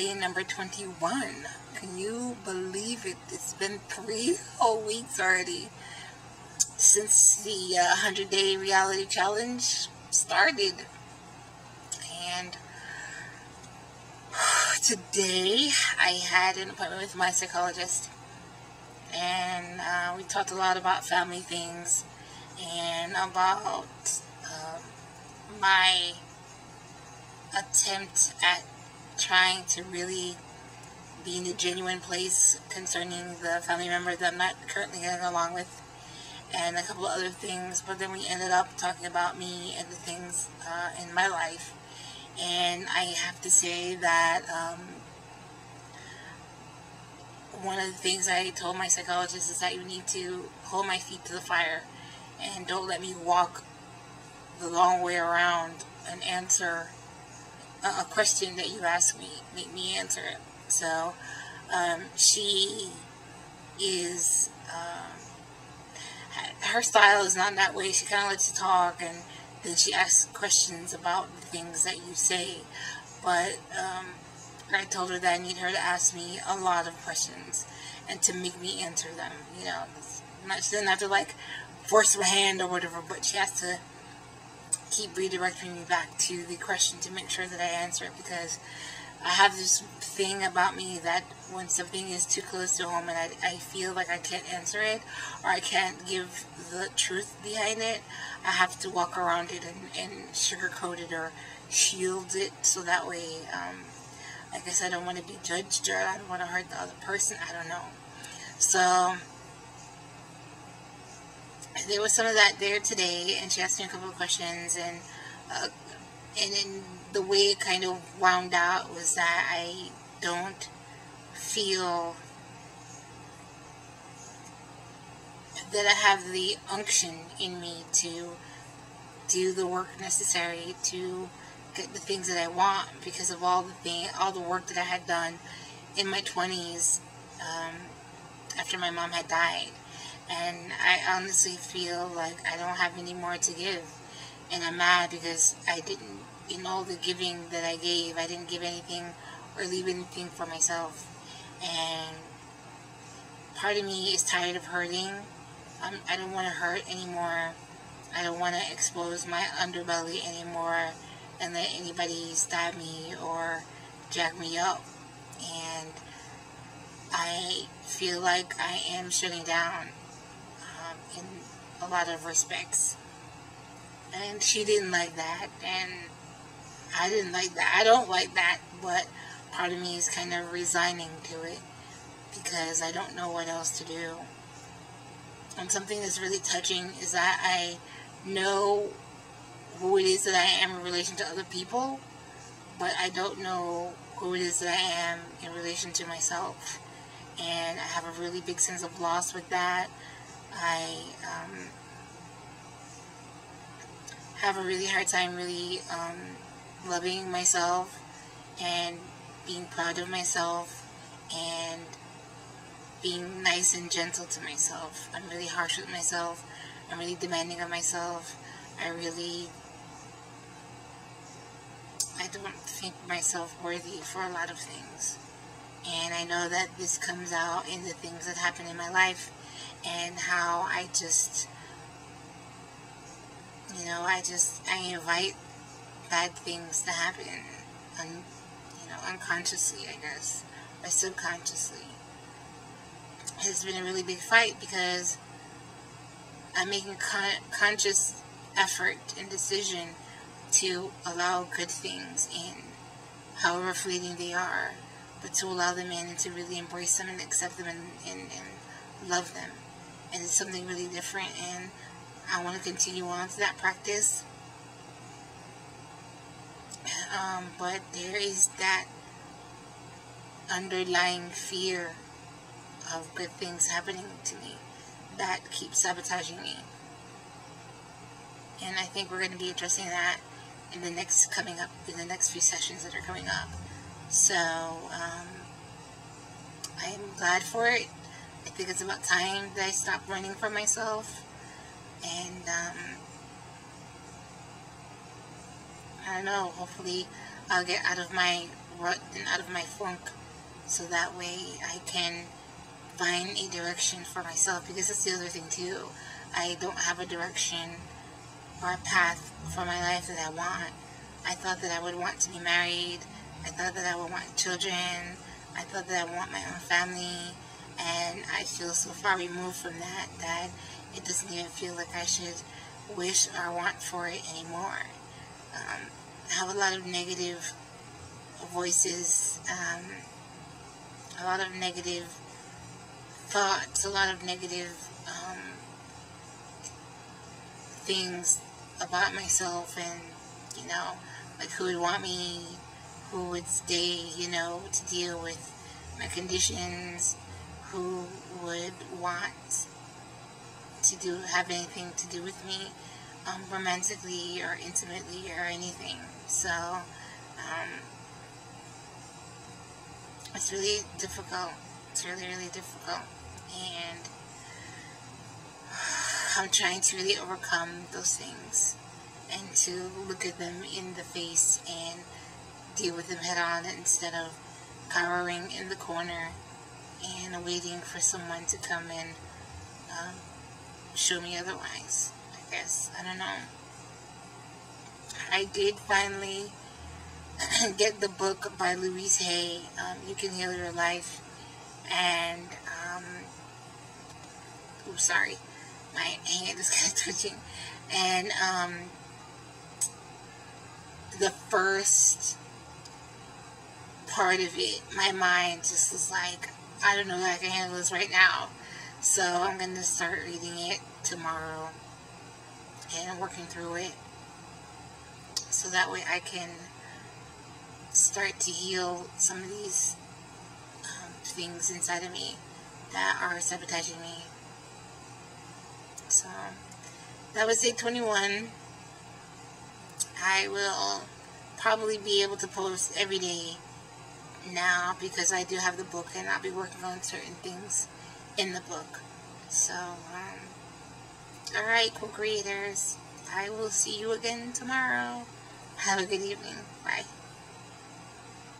day number 21. Can you believe it? It's been three whole weeks already since the uh, 100 day reality challenge started. And today I had an appointment with my psychologist. And uh, we talked a lot about family things and about um, my attempt at trying to really be in a genuine place concerning the family member that I'm not currently getting along with and a couple of other things but then we ended up talking about me and the things uh, in my life. And I have to say that um, one of the things I told my psychologist is that you need to hold my feet to the fire and don't let me walk the long way around and answer a, question that you ask me. Make me answer it. So um, she is, um, her style is not that way. She kind of lets you talk and then she asks questions about the things that you say. But um, I told her that I need her to ask me a lot of questions and to make me answer them. You know, not, she doesn't have to like force my hand or whatever, but she has to keep redirecting me back to the question to make sure that I answer it because I have this thing about me that when something is too close to home and I, I feel like I can't answer it or I can't give the truth behind it, I have to walk around it and, and sugarcoat it or shield it so that way, um, I guess I don't want to be judged or I don't want to hurt the other person. I don't know. So, there was some of that there today, and she asked me a couple of questions, and uh, and then the way it kind of wound out was that I don't feel that I have the unction in me to do the work necessary to get the things that I want because of all the thing, all the work that I had done in my 20s um, after my mom had died and I honestly feel like I don't have any more to give. And I'm mad because I didn't in all the giving that I gave I didn't give anything or leave anything for myself. And part of me is tired of hurting. I'm, I don't want to hurt anymore. I don't want to expose my underbelly anymore and let anybody stab me or jack me up. And I feel like I am shutting down in a lot of respects. And she didn't like that, and I didn't like that. I don't like that, but part of me is kind of resigning to it because I don't know what else to do. And something that's really touching is that I know who it is that I am in relation to other people, but I don't know who it is that I am in relation to myself. And I have a really big sense of loss with that. I um, have a really hard time really um, loving myself and being proud of myself and being nice and gentle to myself. I'm really harsh with myself. I'm really demanding of myself. I really, I don't think myself worthy for a lot of things. And I know that this comes out in the things that happen in my life and how I just, you know, I just, I invite bad things to happen, un, you know, unconsciously, I guess, or subconsciously. It's been a really big fight because I'm making con conscious effort and decision to allow good things in, however fleeting they are, but to allow them in and to really embrace them and accept them and, and, and love them and it's something really different and I want to continue on to that practice. Um, but there is that underlying fear of good things happening to me that keeps sabotaging me. And I think we're going to be addressing that in the next coming up in the next few sessions that are coming up. So um, I'm glad for it I think it's about time that I stop running from myself. And, um, I don't know, hopefully I'll get out of my rut and out of my funk so that way I can find a direction for myself because that's the other thing too. I don't have a direction or a path for my life that I want. I thought that I would want to be married. I thought that I would want children. I thought that I want my own family. And I feel so far removed from that that it doesn't even feel like I should wish or want for it anymore. Um, I have a lot of negative voices, um, a lot of negative thoughts, a lot of negative um, things about myself and, you know, like who would want me, who would stay, you know, to deal with my conditions, would want to do have anything to do with me um, romantically or intimately or anything. So um, it's really difficult. It's really, really difficult. And I'm trying to really overcome those things and to look at them in the face and deal with them head on instead of cowering in the corner and waiting for someone to come and um, show me otherwise. I guess. I don't know. I did finally get the book by Louise Hay, um, You Can Heal Your Life. And, um, oops, sorry. My hand is kind of twitching. And, um, the first part of it, my mind just was like, I don't know if I can handle this right now. So I'm going to start reading it tomorrow and working through it so that way I can start to heal some of these um, things inside of me that are sabotaging me. So that was day 21. I will probably be able to post every day now because I do have the book and I'll be working on certain things in the book. So, um, alright, co-creators. I will see you again tomorrow. Have a good evening. Bye.